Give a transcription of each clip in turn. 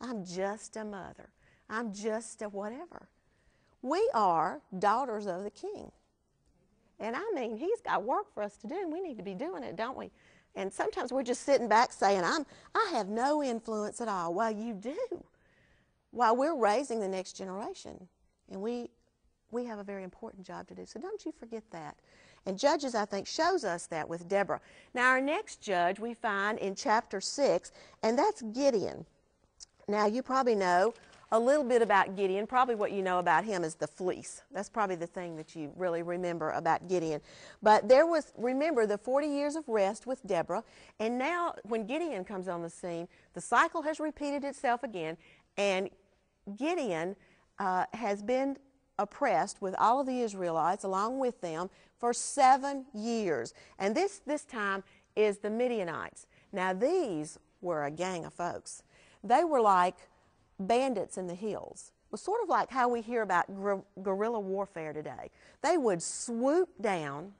I'm just a mother. I'm just a whatever. We are daughters of the king. And I mean, he's got work for us to do, and we need to be doing it, don't we? And sometimes we're just sitting back saying, I'm, I have no influence at all. Well, you do. While we're raising the next generation. And we, we have a very important job to do. So don't you forget that. And Judges, I think, shows us that with Deborah. Now, our next judge we find in chapter 6, and that's Gideon. Now, you probably know a little bit about Gideon. Probably what you know about him is the fleece. That's probably the thing that you really remember about Gideon. But there was, remember, the 40 years of rest with Deborah. And now, when Gideon comes on the scene, the cycle has repeated itself again. And Gideon uh, has been oppressed with all of the Israelites along with them for seven years. And this, this time is the Midianites. Now, these were a gang of folks. They were like bandits in the hills. It was sort of like how we hear about guerrilla warfare today. They would swoop down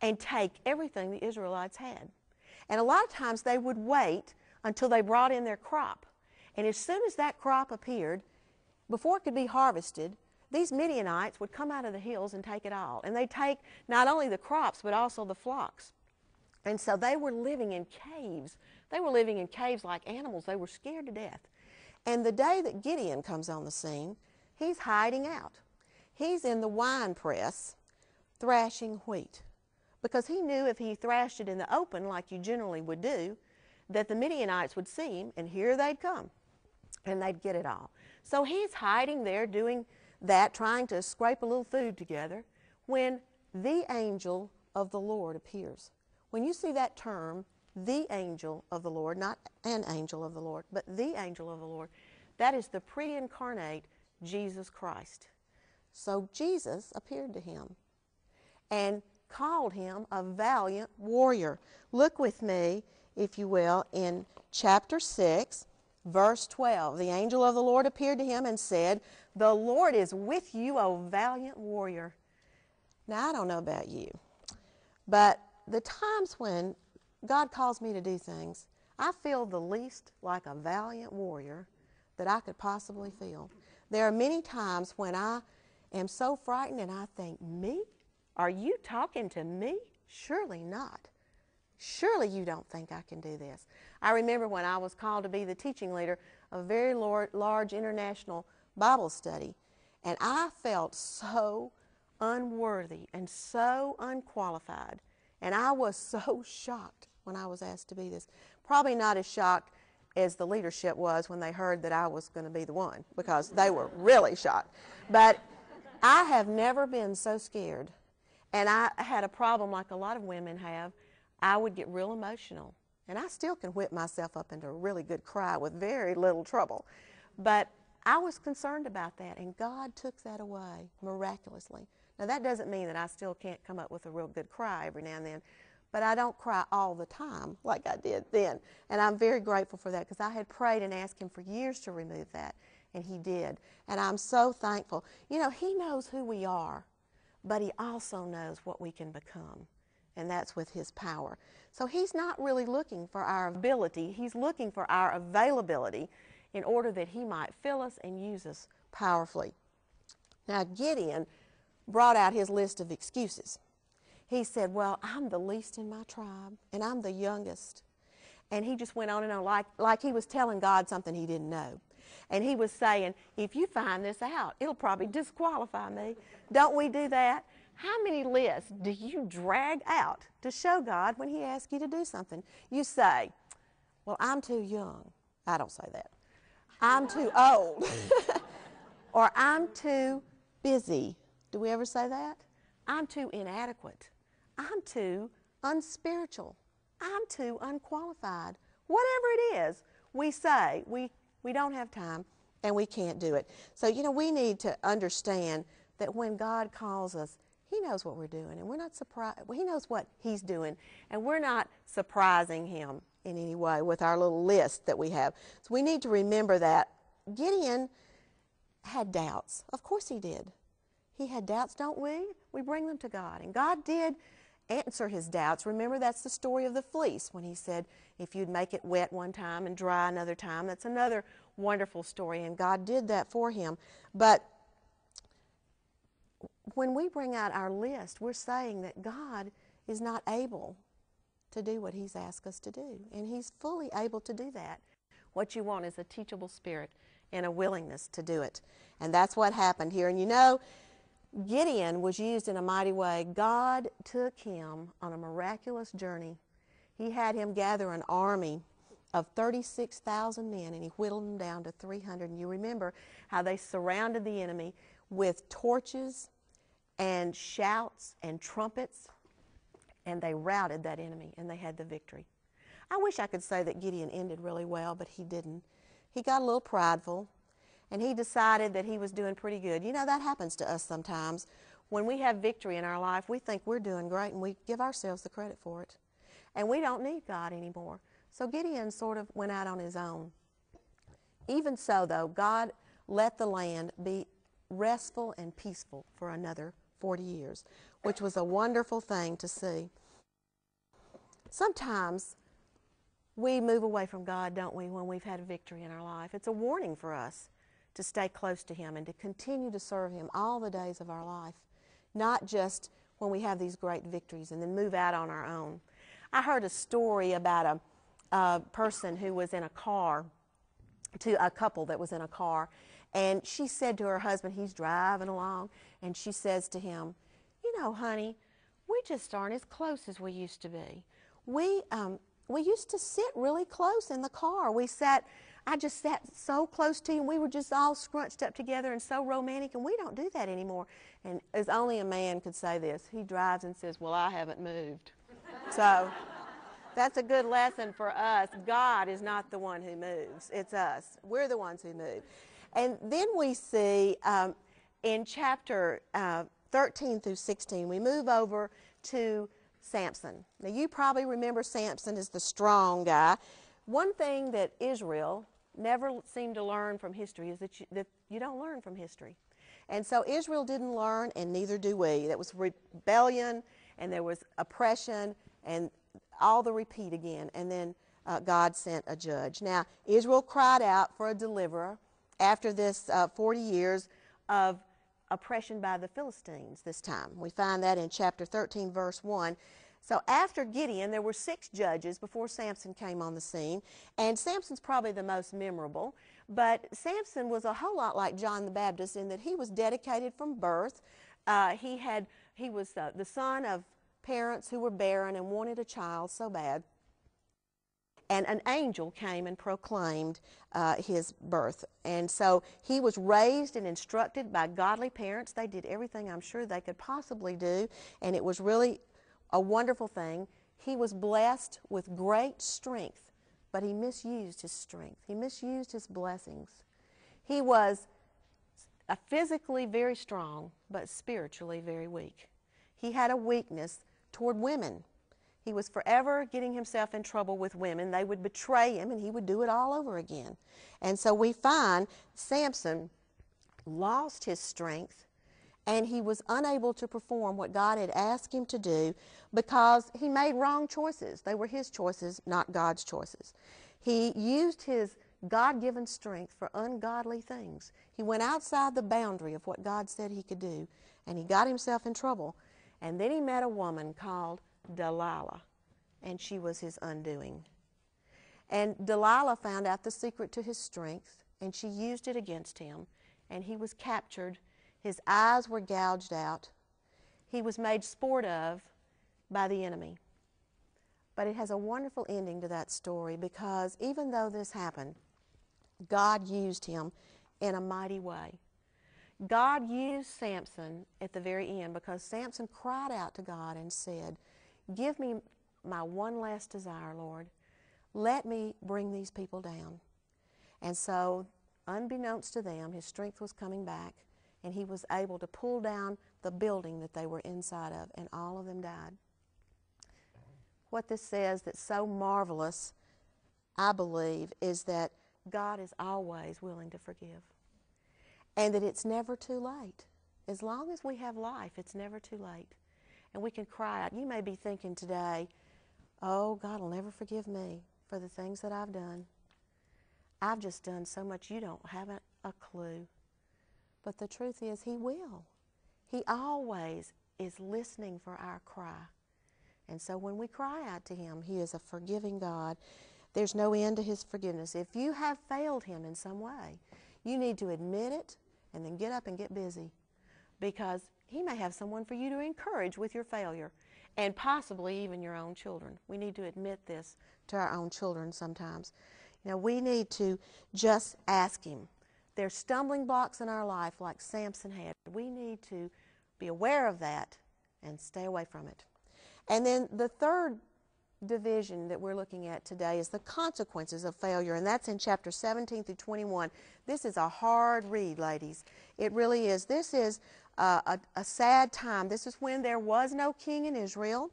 and take everything the Israelites had. And a lot of times they would wait until they brought in their crop. And as soon as that crop appeared, before it could be harvested, these Midianites would come out of the hills and take it all. And they'd take not only the crops, but also the flocks. And so they were living in caves. They were living in caves like animals. They were scared to death. And the day that Gideon comes on the scene, he's hiding out. He's in the wine press thrashing wheat because he knew if he thrashed it in the open, like you generally would do, that the Midianites would see him and here they'd come and they'd get it all. So he's hiding there doing that, trying to scrape a little food together, when the angel of the Lord appears. When you see that term, the angel of the Lord, not an angel of the Lord, but the angel of the Lord, that is the pre incarnate Jesus Christ. So Jesus appeared to him and called him a valiant warrior. Look with me, if you will, in chapter 6, verse 12. The angel of the Lord appeared to him and said, The Lord is with you, O valiant warrior. Now, I don't know about you, but the times when God calls me to do things, I feel the least like a valiant warrior that I could possibly feel. There are many times when I am so frightened and I think, Me? Are you talking to me? Surely not. Surely you don't think I can do this. I remember when I was called to be the teaching leader of a very large international Bible study, and I felt so unworthy and so unqualified. And I was so shocked when I was asked to be this. Probably not as shocked as the leadership was when they heard that I was going to be the one, because they were really shocked. But I have never been so scared. And I had a problem like a lot of women have. I would get real emotional. And I still can whip myself up into a really good cry with very little trouble. But I was concerned about that, and God took that away miraculously. Now, that doesn't mean that I still can't come up with a real good cry every now and then, but I don't cry all the time like I did then. And I'm very grateful for that because I had prayed and asked Him for years to remove that, and He did. And I'm so thankful. You know, He knows who we are, but He also knows what we can become, and that's with His power. So He's not really looking for our ability, He's looking for our availability in order that He might fill us and use us powerfully. Now, Gideon brought out his list of excuses he said, Well, I'm the least in my tribe, and I'm the youngest. And he just went on and on like, like he was telling God something he didn't know. And he was saying, If you find this out, it'll probably disqualify me. Don't we do that? How many lists do you drag out to show God when He asks you to do something? You say, Well, I'm too young. I don't say that. I'm too old. or I'm too busy. Do we ever say that? I'm too inadequate. I'm too unspiritual. I'm too unqualified. Whatever it is, we say we, we don't have time and we can't do it. So, you know, we need to understand that when God calls us, He knows what we're doing, and we're not surprised. He knows what He's doing, and we're not surprising Him in any way with our little list that we have. So we need to remember that. Gideon had doubts. Of course he did. He had doubts, don't we? We bring them to God. And God did answer his doubts. Remember, that's the story of the fleece when he said, if you'd make it wet one time and dry another time. That's another wonderful story, and God did that for him. But when we bring out our list, we're saying that God is not able to do what He's asked us to do, and He's fully able to do that. What you want is a teachable spirit and a willingness to do it. And that's what happened here. And you know, Gideon was used in a mighty way. God took him on a miraculous journey. He had him gather an army of 36,000 men and he whittled them down to 300. And you remember how they surrounded the enemy with torches and shouts and trumpets, and they routed that enemy and they had the victory. I wish I could say that Gideon ended really well, but he didn't. He got a little prideful and he decided that he was doing pretty good. You know, that happens to us sometimes. When we have victory in our life, we think we're doing great and we give ourselves the credit for it. And we don't need God anymore. So Gideon sort of went out on his own. Even so, though, God let the land be restful and peaceful for another 40 years, which was a wonderful thing to see. Sometimes we move away from God, don't we, when we've had a victory in our life? It's a warning for us to stay close to Him and to continue to serve Him all the days of our life, not just when we have these great victories and then move out on our own. I heard a story about a, a person who was in a car, to a couple that was in a car, and she said to her husband, he's driving along, and she says to him, You know, honey, we just aren't as close as we used to be. We, um, we used to sit really close in the car. We sat, I just sat so close to you, and we were just all scrunched up together and so romantic, and we don't do that anymore. And as only a man could say this, he drives and says, Well, I haven't moved. so that's a good lesson for us. God is not the one who moves, it's us. We're the ones who move. And then we see um, in chapter uh, 13 through 16, we move over to Samson. Now, you probably remember Samson as the strong guy. One thing that Israel never seem to learn from history is that you, that you don't learn from history. And so Israel didn't learn, and neither do we. That was rebellion, and there was oppression, and all the repeat again. And then uh, God sent a judge. Now, Israel cried out for a deliverer after this uh, 40 years of oppression by the Philistines this time. We find that in chapter 13, verse 1. So after Gideon, there were six judges before Samson came on the scene, and Samson's probably the most memorable. But Samson was a whole lot like John the Baptist in that he was dedicated from birth. Uh, he had he was uh, the son of parents who were barren and wanted a child so bad and an angel came and proclaimed uh, his birth. And so he was raised and instructed by godly parents. They did everything I'm sure they could possibly do, and it was really a wonderful thing. He was blessed with great strength, but he misused his strength. He misused his blessings. He was physically very strong, but spiritually very weak. He had a weakness toward women. He was forever getting himself in trouble with women. They would betray him and he would do it all over again. And so we find Samson lost his strength and he was unable to perform what God had asked him to do because he made wrong choices. They were his choices, not God's choices. He used his God given strength for ungodly things. He went outside the boundary of what God said he could do and he got himself in trouble. And then he met a woman called Delilah, and she was his undoing. And Delilah found out the secret to his strength, and she used it against him, and he was captured. His eyes were gouged out. He was made sport of by the enemy. But it has a wonderful ending to that story because even though this happened, God used him in a mighty way. God used Samson at the very end because Samson cried out to God and said, Give me my one last desire, Lord. Let me bring these people down. And so, unbeknownst to them, his strength was coming back, and he was able to pull down the building that they were inside of, and all of them died. What this says that's so marvelous, I believe, is that God is always willing to forgive, and that it's never too late. As long as we have life, it's never too late. and we can cry out. You may be thinking today, oh, God will never forgive me for the things that I've done. I've just done so much you don't have a, clue. But the truth is, He will. He always is listening for our cry. And so when we cry out to Him, He is a forgiving God. There's no end to His forgiveness. If you have failed Him in some way, you need to admit it and then get up and get busy because He may have someone for you to encourage with your failure and possibly even your own children. We need to admit this to our own children sometimes. You know, we need to just ask Him. There's stumbling blocks in our life like Samson had. We need to be aware of that and stay away from it. And then the third division that we're looking at today is the consequences of failure, and that's in chapter 17 through 21. This is a hard read, ladies. It really is. This is a, a sad time. This is when there was no king in Israel,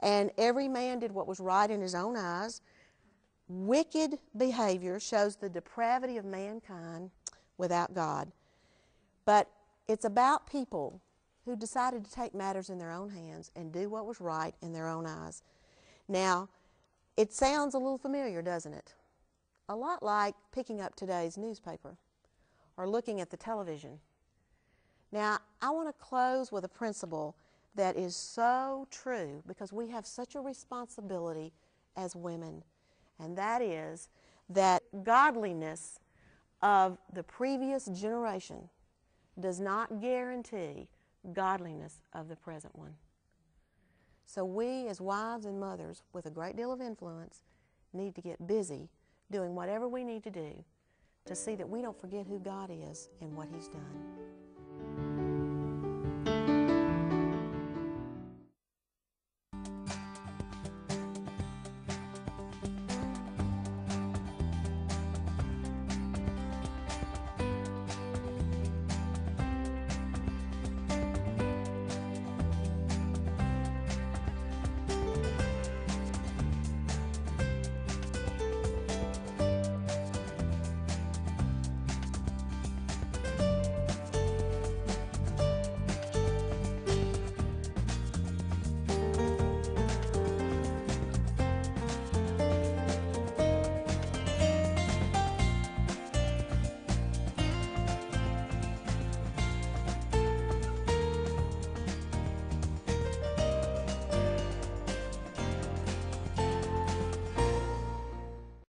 and every man did what was right in his own eyes. Wicked behavior shows the depravity of mankind without God. But it's about people who decided to take matters in their own hands and do what was right in their own eyes. Now, it sounds a little familiar, doesn't it? A lot like picking up today's newspaper or looking at the television. Now, I want to close with a principle that is so true because we have such a responsibility as women, and that is that godliness of the previous generation does not guarantee godliness of the present one. So we, as wives and mothers with a great deal of influence, need to get busy doing whatever we need to do to see that we don't forget who God is and what He's done.